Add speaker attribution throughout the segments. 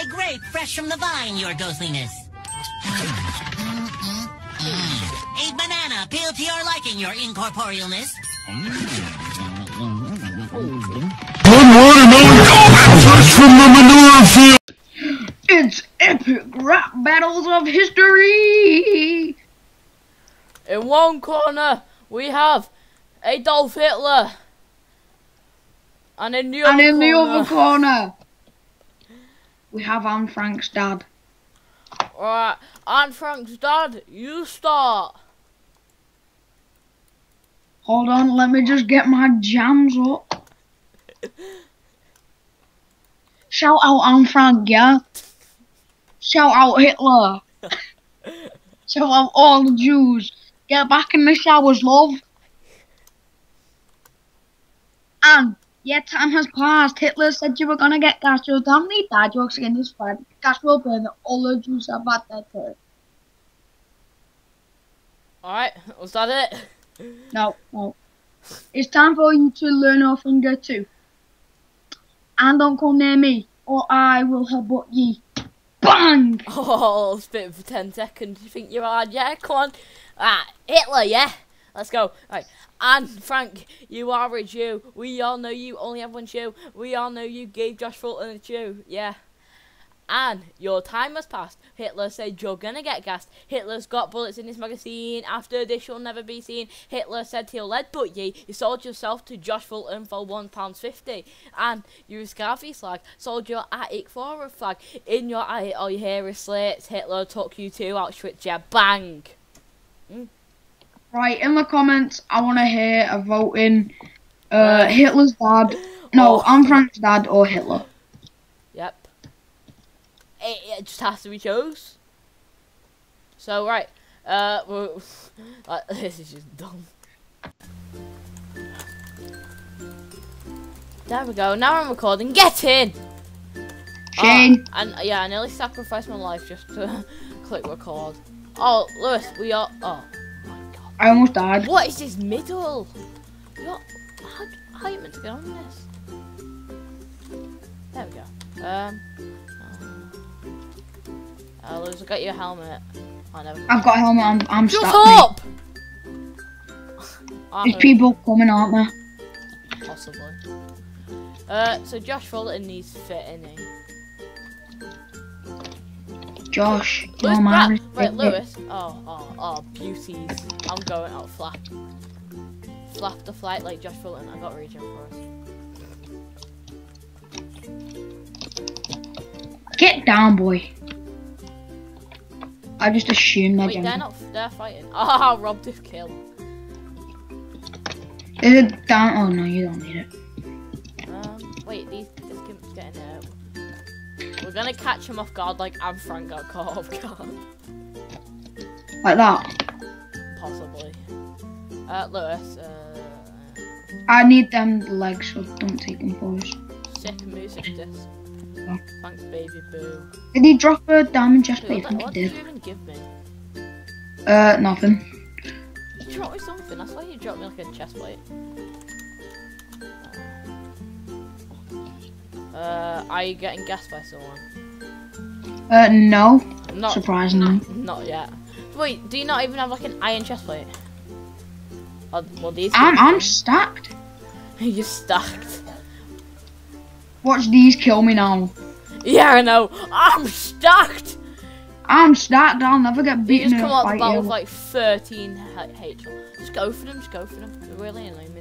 Speaker 1: A grape fresh from the vine, your ghostliness. A banana peeled to your liking, your incorporealness.
Speaker 2: One watermelon fresh from the manure field.
Speaker 3: It's epic rap battles of history.
Speaker 4: In one corner, we have Adolf Hitler. And in the
Speaker 3: And
Speaker 4: other
Speaker 3: in the other corner, we have Anne Frank's dad.
Speaker 4: Alright, Anne Frank's dad, you start.
Speaker 3: Hold on, let me just get my jams up. Shout out Anne Frank, yeah? Shout out Hitler. Shout out all the Jews. Get back in the showers, love. And, yeah, time has passed. Hitler said you were gonna get gas. So how many dad jokes again this fight? Gas will burn all the are bad that day.
Speaker 4: Alright, was that it?
Speaker 3: No, no. It's time for you to learn our finger too. And don't come near me, or I will headbutt ye. Bang!
Speaker 4: Oh, spit for 10 seconds. You think you're? Yeah, come on. Ah, Hitler, yeah? Let's go. Right. Anne Frank, you are a Jew. We all know you only have one Jew. We all know you gave Josh Fulton a Jew. Yeah. And your time has passed. Hitler said you're gonna get gassed. Hitler's got bullets in his magazine. After this, you'll never be seen. Hitler said he'll lead, headbutt ye. You sold yourself to Josh Fulton for one pound fifty. And your Scarface flag sold your attic for a flag. In your attic, all you hear is slits. Hitler took you to Auschwitz. Yeah, bang. Hmm.
Speaker 3: Right, in the comments, I want to hear a voting. Uh, Hitler's dad. No,
Speaker 4: Oh.
Speaker 3: Anne Frank's dad or Hitler.
Speaker 4: Yep. It, it just has to be chose. So right, uh, like, this is just dumb. There we go. Now I'm recording. Get in.
Speaker 3: Shane.
Speaker 4: Oh, and yeah, I nearly sacrificed my life just to click record. Oh, Lewis, we are. Oh.
Speaker 3: I almost died.
Speaker 4: What is this middle? You're, how, how are you meant to get on this? There we go. Um. Uh, Lewis, I got your helmet. I never.
Speaker 3: I've got a helmet. I'm, I'm
Speaker 4: Shut up!
Speaker 3: There's people coming, aren't there?
Speaker 4: possibly. Uh, so Josh Fulton needs fit, innit?
Speaker 3: Josh.
Speaker 4: Lewis,
Speaker 3: Oh, man.
Speaker 4: right, Lewis. Oh, oh, oh, beauties. I'm going out flap. Flap the flight like Josh Fulton. I got regen for us.
Speaker 3: Get down, boy. I just assumed that.
Speaker 4: Wait, they're not. They're fighting. Ah, robbed his kill.
Speaker 3: Is it down? Oh no, you don't need it.
Speaker 4: Um, wait, these this gimp's getting out. We're gonna catch him off guard like Anne Frank got caught off guard.
Speaker 3: Like that.
Speaker 4: Possibly. Uh, Lewis. Uh,
Speaker 3: I need them legs, so don't take them for us.
Speaker 4: sick music disc.
Speaker 3: Oh.
Speaker 4: Thanks, baby boo.
Speaker 3: Did he drop a diamond chest plate? I think
Speaker 4: what
Speaker 3: he
Speaker 4: did
Speaker 3: did.
Speaker 4: you even give me?
Speaker 3: Uh, nothing.
Speaker 4: You dropped me something. that's why you dropped me like a chest plate. Uh, are you getting gassed by someone?
Speaker 3: Uh, no.
Speaker 4: Not
Speaker 3: Surprisingly.
Speaker 4: Not yet. Wait, do you not even have like an iron chest plate? Oh, well, these.
Speaker 3: I'm I'm stacked.
Speaker 4: You're stacked.
Speaker 3: Watch these kill me now.
Speaker 4: Yeah, I know. I'm stacked.
Speaker 3: I'm stacked. I'll never get
Speaker 4: You
Speaker 3: beaten
Speaker 4: just come out the battle with like 13 H. Just go for them. Just go for them. They're really annoying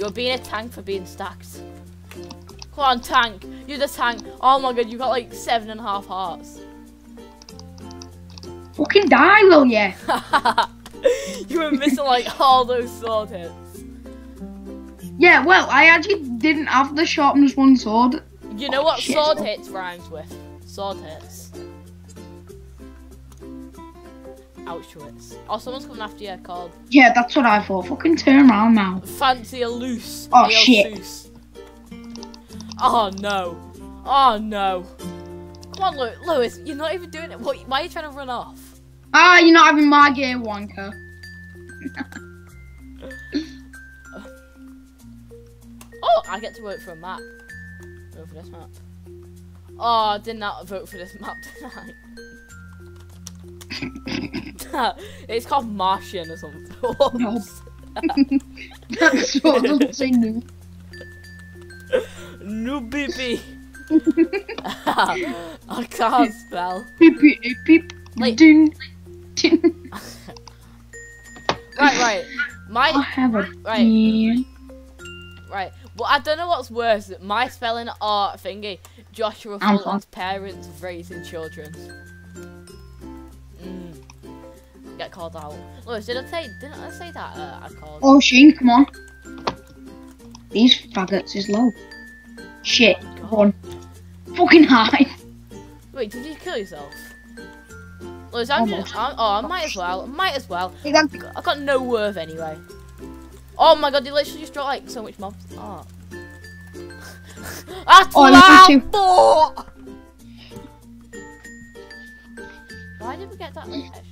Speaker 4: You're being a tank for being stacked. Come on, tank. You're the tank. Oh my god, you've got like seven and a half hearts.
Speaker 3: Fucking die, will ya?
Speaker 4: you were missing like all those sword hits.
Speaker 3: Yeah. Well, I actually didn't have the sharpness one sword.
Speaker 4: You know what oh,
Speaker 3: Shit.
Speaker 4: sword hits rhymes with? Sword hits. Auschwitz. Oh, someone's coming after you called
Speaker 3: Yeah, that's what I thought. Fucking turn around now.
Speaker 4: Fancy a loose.
Speaker 3: Oh,
Speaker 4: AO
Speaker 3: shit.
Speaker 4: Seuss. Oh no. Oh no. Come on, Lew- Lewis. You're not even doing it. What, why are you trying to run off?
Speaker 3: Ah, you're not having my gear, wanker.
Speaker 4: Oh, I get to vote for a map. Vote for this map. Oh, I did not vote for this map tonight. it's called Martian or something.
Speaker 3: No. That's what doesn't say new.
Speaker 4: no baby. I can't spell.
Speaker 3: Beep beep beep.
Speaker 4: Wait.
Speaker 3: Ding, ding.
Speaker 4: Right, right.
Speaker 3: I have a
Speaker 4: Right.
Speaker 3: pen.
Speaker 4: right. Well, I don't know what's worse. My spelling art thingy. Joshua Fulton's parents raising children. Get called out. Lewis, did I say? Didn't I say that? Uh, I called.
Speaker 3: Oh, Shane, come on. These faggots is low. Shit,
Speaker 4: God.
Speaker 3: run. Fucking high.
Speaker 4: Wait, did you kill yourself? Lewis, I'm just. I'm, oh, I might as well. Might as well. I've got no worth anyway. Oh my god, they literally just dropped like so much mobs. Oh. That's
Speaker 3: Oh,
Speaker 4: what I thought! Why did we get that?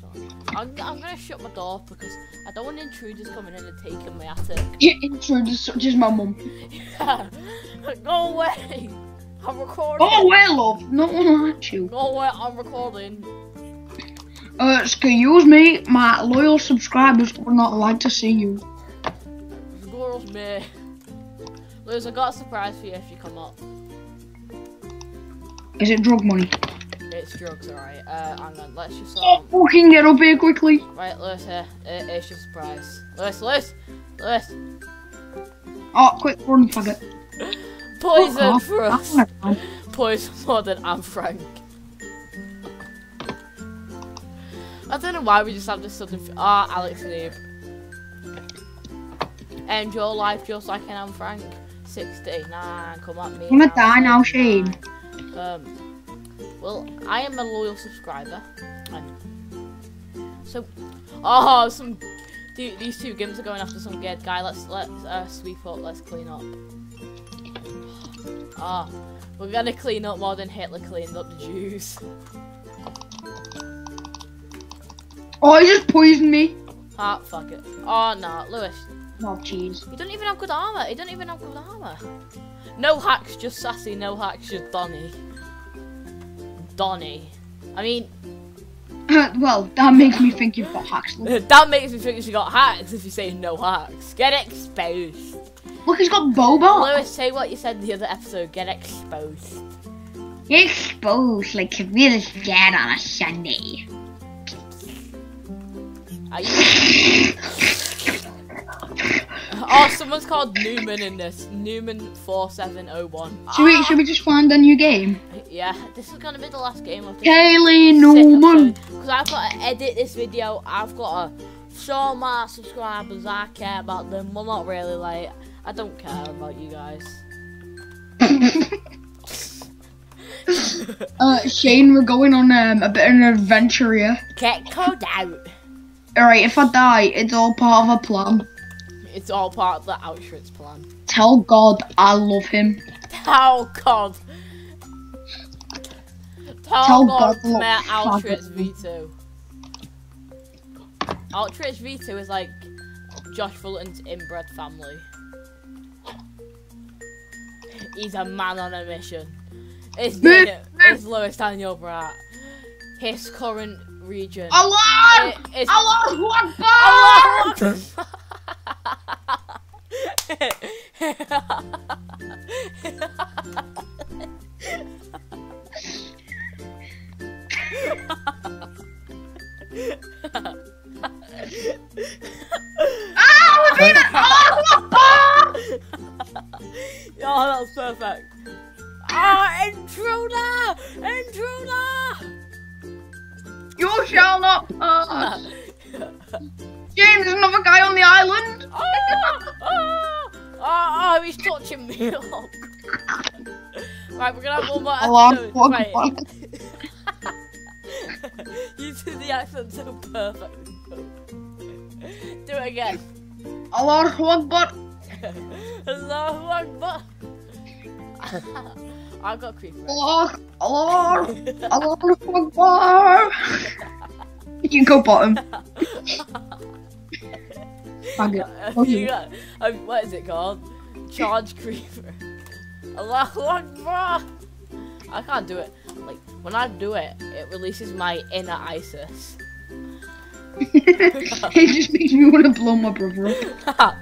Speaker 4: I'm, I'm gonna shut my door because I don't want intruders coming in and taking my attic.
Speaker 3: Intruders such as my mum.
Speaker 4: Go away! I'm recording.
Speaker 3: Oh, well, love. No one likes you.
Speaker 4: Go away, I'm recording.
Speaker 3: Uh, excuse me, my loyal subscribers would not like to see you.
Speaker 4: Girls me. Liz, I got a surprise for you if you come up.
Speaker 3: Is it drug money?
Speaker 4: It's drugs, alright. Uh, hang on, let's just
Speaker 3: Oh,
Speaker 4: um,
Speaker 3: fucking get up here quickly.
Speaker 4: Right, Lewis here. It, it's your surprise. Lewis, Lewis! Lewis!
Speaker 3: Oh, quick, run, faggot.
Speaker 4: Poison
Speaker 3: off.
Speaker 4: for us! Poison more than I'm Frank. I don't know why we just have this sudden. Ah, Alex Neeb. End your life just like an Anne Frank. 69, come at me.
Speaker 3: I'm gonna die now, Shane.
Speaker 4: Um, well, I am a loyal subscriber. And so, oh, some. Dude, these two gimps are going after some dead guy. Let's let's uh, sweep up. Let's clean up. Ah, we're gonna clean up more than Hitler cleaned up the Jews.
Speaker 3: Oh, he just poisoned me.
Speaker 4: Ah, fuck it. Oh no, Lewis,
Speaker 3: Oh, jeez.
Speaker 4: you don't even have good armor. You don't even have good armor. No hacks, just sassy. No hacks, just Donny. Donny. I mean,
Speaker 3: well, that makes me think you've got hacks.
Speaker 4: That makes me think you've got hacks if you say no hacks. Get exposed.
Speaker 3: Look, he's got Bobo.
Speaker 4: Lewis, say what you said the other episode. Get exposed.
Speaker 3: Exposed like a real dad on a Sunday.
Speaker 4: Are you? oh, someone's called Newman in this. Newman four seven oh one.
Speaker 3: Should we, should we ah. just find a new game?
Speaker 4: Yeah, this is gonna be the last game of this.
Speaker 3: Kaylee Newman.
Speaker 4: Because I've got to edit this video. I've got to show my subscribers I care about them. Well, not really. Like, I don't care about you guys.
Speaker 3: Uh, Shane, we're going on um, a bit of an adventure here.
Speaker 4: Get code out.
Speaker 3: Alright, if I die, it's all part of a plan.
Speaker 4: It's all part of the Auschwitz plan.
Speaker 3: Tell God I love him.
Speaker 4: Oh God. Tell,
Speaker 3: Tell
Speaker 4: God, Mayor
Speaker 3: it.
Speaker 4: V2. Auschwitz V2 is like Josh Fulton's inbred family. He's a man on a mission. It's been, it's Lewis Daniel Bratt. His current region.
Speaker 3: Allah!
Speaker 4: It- it's
Speaker 3: Allahu Akbar!
Speaker 4: Intruder!
Speaker 3: You shall not pass. James, there's another guy on the island.
Speaker 4: Ah, ah, ah, oh, oh, oh, oh, he's touching me. right, we're gonna have one more episode.
Speaker 3: Allahu
Speaker 4: Right. You did the accent so perfect. Do it again.
Speaker 3: Allahu Akbar.
Speaker 4: Allahu Akbar. I got creepy.
Speaker 3: Allah, Allah, Akbar. You can go bottom. Faggot.
Speaker 4: you got, um, what is it called? charge creeper. Akbar! I can't do it. Like, when I do it, it releases my inner ISIS.
Speaker 3: it just makes me want to blow my brother up.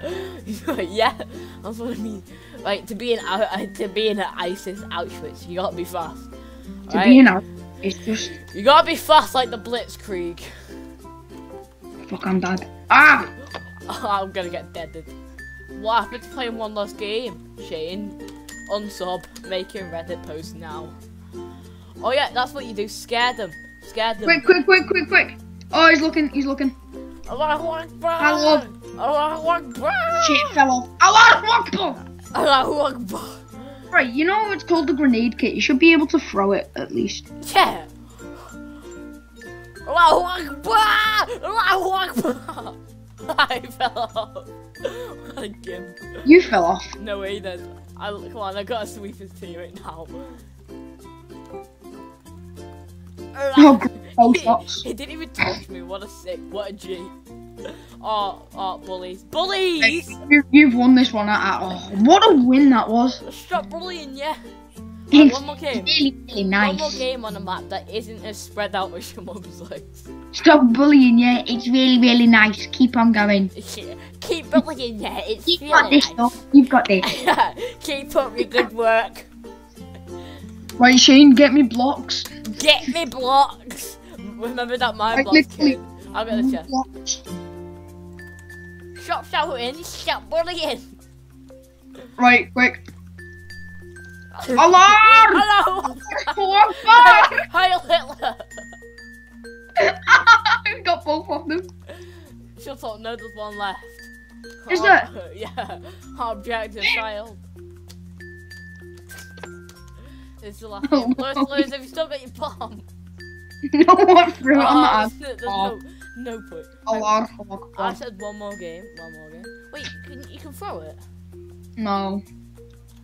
Speaker 4: yeah, that's what I mean. Like, to be in, uh, to be in an ISIS Auschwitz, you gotta be fast.
Speaker 3: To
Speaker 4: right?
Speaker 3: be artist, it's just
Speaker 4: You gotta be fast like the Blitzkrieg.
Speaker 3: fuck. I'm dead. Ah!
Speaker 4: I'm gonna get deaded. What happened to playing one last game? Shane, unsub, make your Reddit post now. Oh yeah, that's what you do. Scare them. Scare them.
Speaker 3: Quick, quick, quick, quick, quick! Oh, he's looking. He's looking.
Speaker 4: Allahu Akbar.
Speaker 3: Hello.
Speaker 4: Allahu Akbar.
Speaker 3: Shit fell off. Allahu Akbar!
Speaker 4: Allahu Akbar.
Speaker 3: Right, you know it's called the grenade kit. You should be able to throw it at least.
Speaker 4: Yeah. Allahu Akbar. Allahu Akbar. I fell off. What a gimp.
Speaker 3: You fell off.
Speaker 4: No way then. I, come on, I gotta sweep his tea right now.
Speaker 3: Oh, oh,
Speaker 4: he, he didn't even touch me. What a sick, what a G. Oh, oh, bullies. Bullies!
Speaker 3: You, you've won this one. At, oh, what a win that was.
Speaker 4: Stop bullying, yeah. Right,
Speaker 3: It's
Speaker 4: one more game.
Speaker 3: really, really
Speaker 4: One more game on a map that isn't as spread out as your mum's legs.
Speaker 3: Stop bullying, yeah. It's really, really nice. Keep on going.
Speaker 4: Yeah. Keep bullying, yeah. It's
Speaker 3: You've
Speaker 4: really
Speaker 3: got this,
Speaker 4: nice.
Speaker 3: though. You've got this.
Speaker 4: Keep up your good work.
Speaker 3: Right, Shane, get me blocks.
Speaker 4: Get me blocks. Remember that my
Speaker 3: Right,
Speaker 4: blocks I'll get the chest.
Speaker 3: Blocks.
Speaker 4: Stop shouting. Stop bullying.
Speaker 3: Right, quick. Alarm!
Speaker 4: Hello.
Speaker 3: Fuck!
Speaker 4: Heil Hitler.
Speaker 3: I got both of them.
Speaker 4: Shut up, no, there's one left.
Speaker 3: Is
Speaker 4: Oh,
Speaker 3: there?
Speaker 4: Yeah. Objective child. It's the last.
Speaker 3: Oh,
Speaker 4: Lewis,
Speaker 3: no.
Speaker 4: Lewis, have you still got your bomb?
Speaker 3: no one threw it on the
Speaker 4: there's
Speaker 3: Oh.
Speaker 4: no, no point.
Speaker 3: Alarm.
Speaker 4: I said one more game, one more game. Wait, you can, you can throw it?
Speaker 3: No.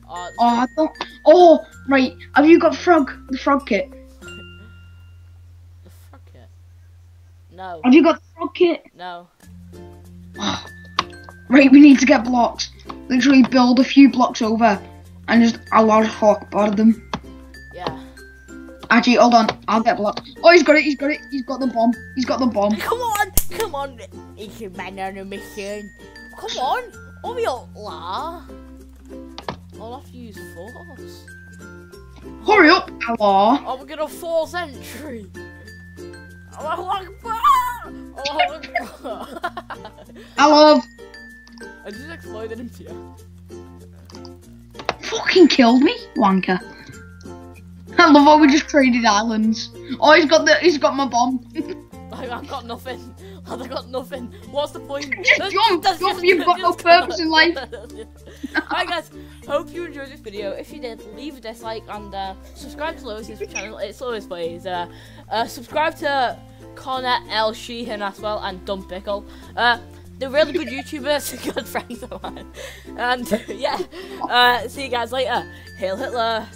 Speaker 4: Oh,
Speaker 3: Oh, I don't. Oh, right. Have you got frog? The frog kit.
Speaker 4: the fuck it. No,
Speaker 3: Have you got the frog kit?
Speaker 4: no.
Speaker 3: Right, we need to get blocks. Literally build a few blocks over and just a lot of hawk bar them.
Speaker 4: Yeah.
Speaker 3: Actually, hold on. I'll get blocks. Oh, he's got it. He's got it. He's got the bomb. He's got the bomb.
Speaker 4: Come on, come on. It's a man on a mission. Come on. Oh, we don't. I'll have to use force.
Speaker 3: Hurry up, hello.
Speaker 4: Oh, we're gonna force entry. Allahu Akbar! Allahu Akbar!
Speaker 3: Hello.
Speaker 4: I just exploded into you.
Speaker 3: Fucking killed me, wanker. I love how we just traded islands. Oh, he's got the. He's got my bomb.
Speaker 4: Like, I've got nothing. I've got nothing. What's the point?
Speaker 3: Just
Speaker 4: That's-
Speaker 3: jump,
Speaker 4: that's
Speaker 3: jump, you've got no purpose in life.
Speaker 4: Alright guys, hope you enjoyed this video. If you did, leave a dislike and uh, subscribe to Lewis's channel. It's LewisPlayz. Uh, uh, subscribe to Connor L. Sheehan as well and Dumb Pickle. Uh, they're really good YouTubers, good friends of mine. And yeah, uh, see you guys later. Hail Hitler.